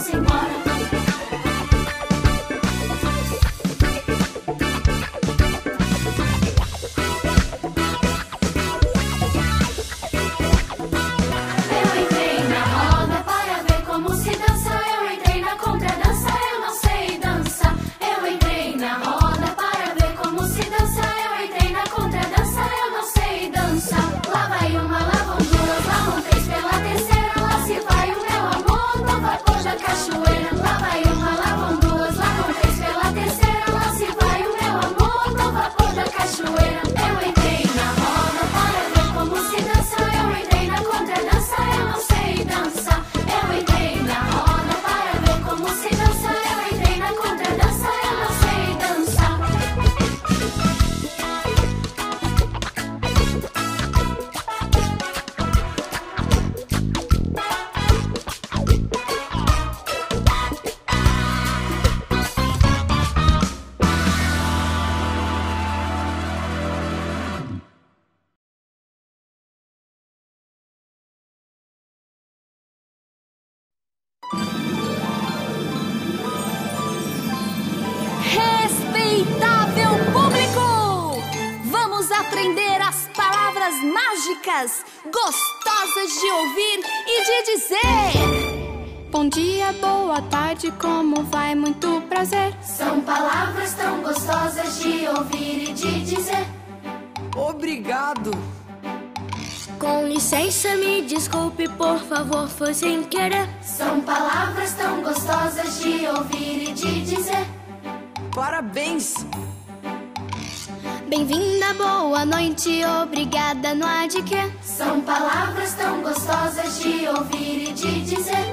assim. Mágicas, gostosas de ouvir e de dizer. Bom dia, boa tarde, como vai? Muito prazer. São palavras tão gostosas de ouvir e de dizer. Obrigado. Com licença, me desculpe, por favor, foi sem querer. São palavras tão gostosas de ouvir e de dizer. Parabéns! Bem-vinda, boa noite, obrigada, não há de quê. São palavras tão gostosas de ouvir e de dizer.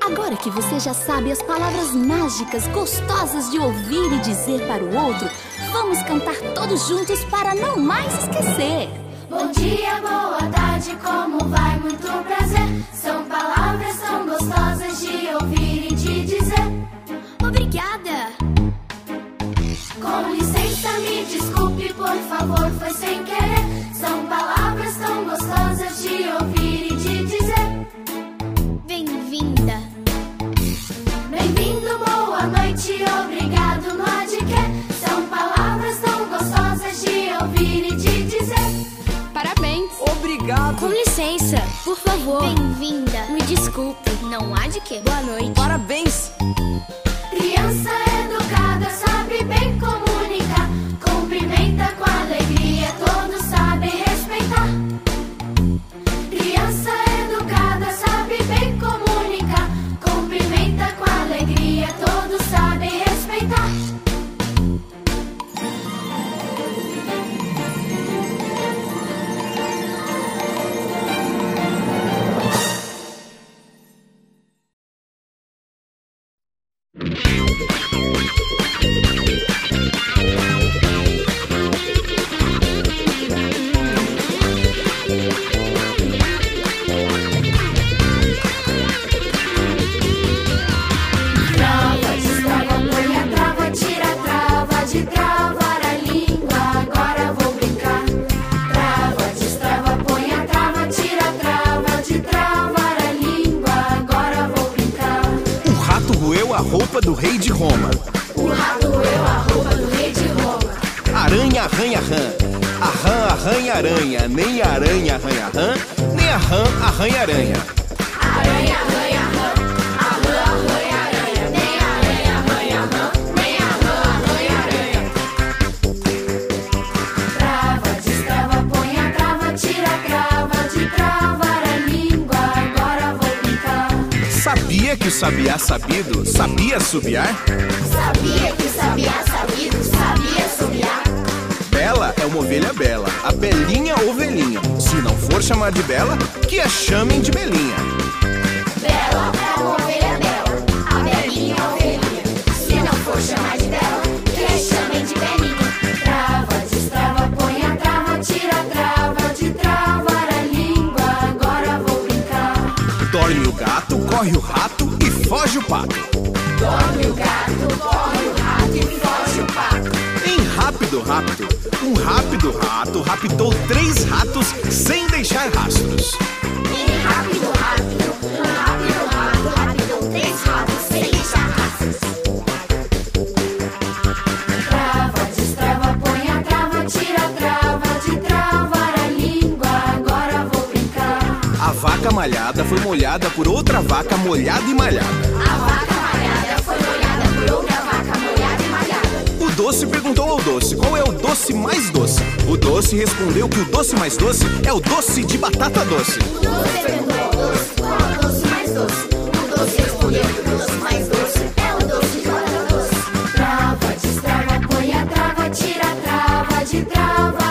Agora que você já sabe as palavras mágicas gostosas de ouvir e dizer para o outro, vamos cantar todos juntos para não mais esquecer. Bom dia, boa tarde, como vai? Muito prazer. São palavras tão gostosas de ouvir e de dizer. Obrigada! Com licença, me desculpe, por favor, foi sem querer. São palavras tão gostosas de ouvir e de dizer. Bem-vinda! Bem-vindo, boa noite, obrigado, não há de quê. São palavras tão gostosas de ouvir e de dizer. Parabéns! Obrigado. Com licença, por favor. Bem-vinda! Me desculpe. Não há de quê. Boa noite. Parabéns. Roupa do rei de Roma. O rato roeu a roupa do rei de Roma. Aranha arranha rã. A rã arranha aranha. Nem a aranha arranha rã. Nem a rã arranha aranha. Aranha, arranha, sabiá sabido sabia subiar? Sabia que sabia sabido, sabia subiar. Bela é uma ovelha bela. A belinha ovelhinha. Se não for chamar de bela, que a chamem de belinha. Bela é uma ovelha bela, a belinha ovelhinha. Se não for chamar de bela, que a chamem de belinha. Trava, destrava, põe a trava, tira a trava de travar a língua. Agora vou brincar. Dorme o gato, corre o rato foge o pato. Dorme o gato, corre o rato e foge o pato. Em rápido, rápido, um rápido rato raptou três ratos sem deixar rastros. Malhada foi molhada por outra vaca molhada e malhada. A vaca malhada foi molhada por outra vaca molhada e malhada. O doce perguntou ao doce qual é o doce mais doce. O doce respondeu que o doce mais doce é o doce de batata doce. O doce perguntou ao doce qual é o doce mais doce. O doce respondeu que o doce mais doce é o doce de batata doce. Trava, destrava, põe a trava, tira a trava de travar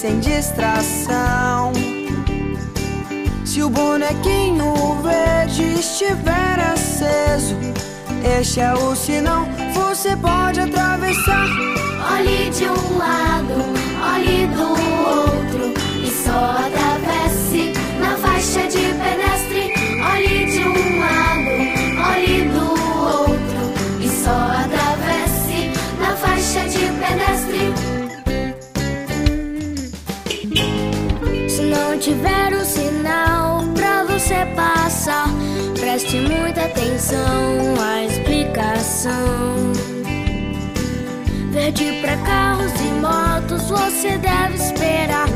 Sem distração. Se o bonequinho verde estiver aceso, este é o sinal, você pode atravessar. Olhe de um lado, olhe do outro e só atravesse na faixa de pedestre. Olhe de um lado, olhe do outro e só atravesse na faixa de pedestre. Tiver um sinal pra você passar, preste muita atenção à explicação. Verde pra carros e motos você deve esperar.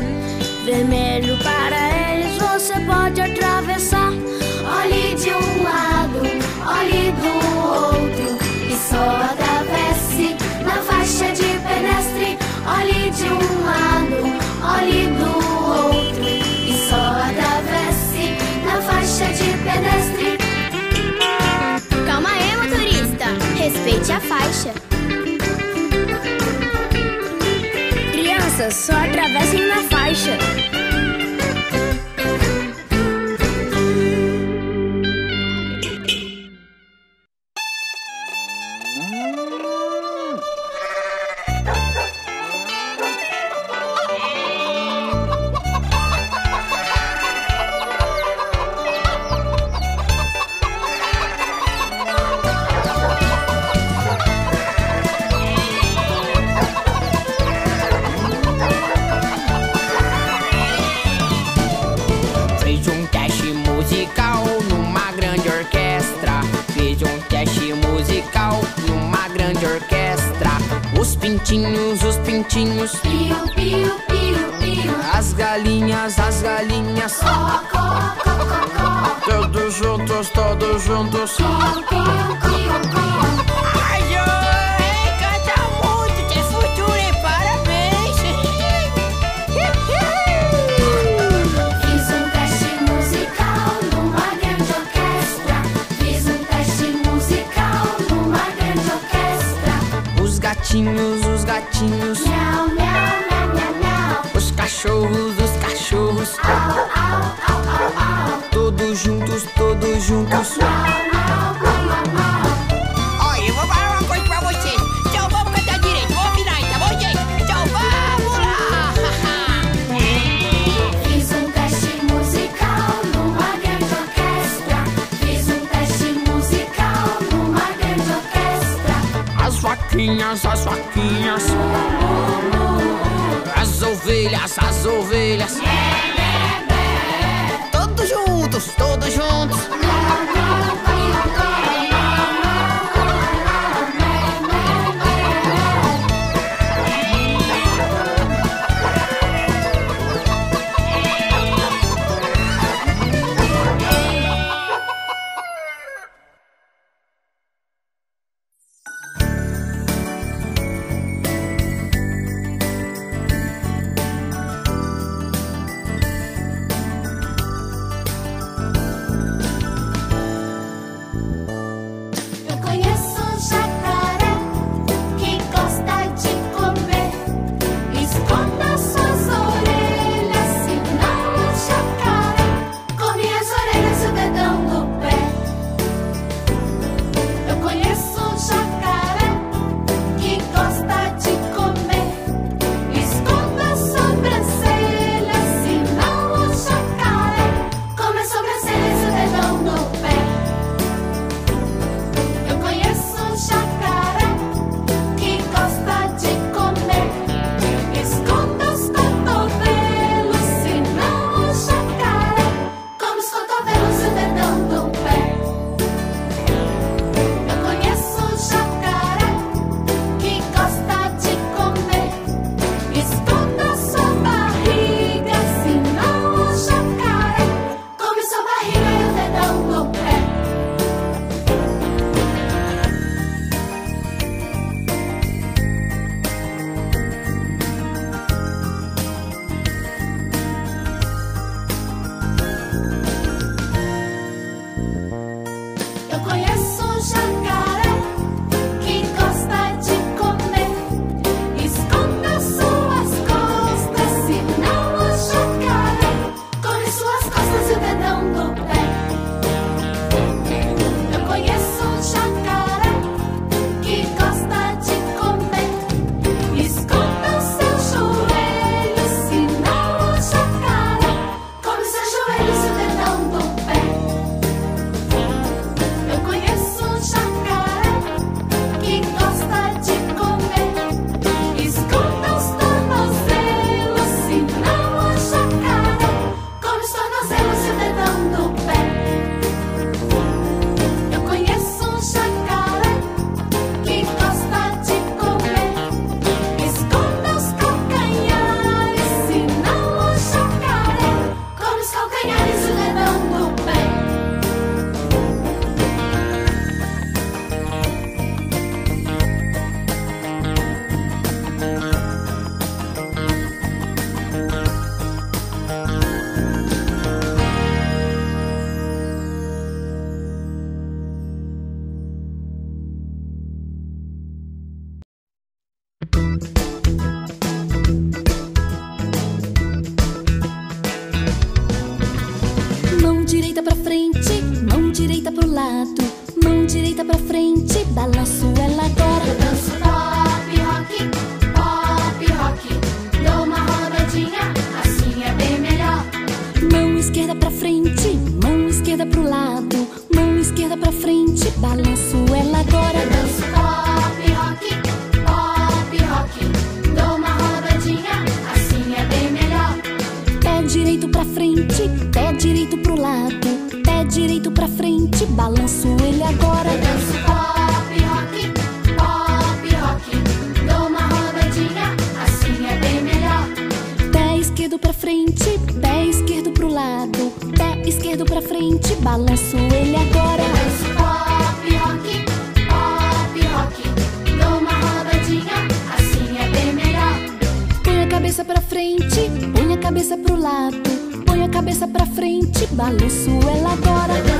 Vermelho para eles você pode atravessar. Olhe de um lado, olhe do outro e só atravesse só atravessem watching cabeça pra frente, balanço ela agora.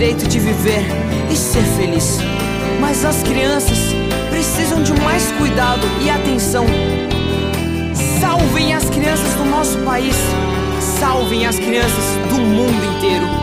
direito de viver e ser feliz. Mas as crianças precisam de mais cuidado e atenção. Salvem as crianças do nosso país. Salvem as crianças do mundo inteiro.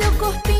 Seu corpinho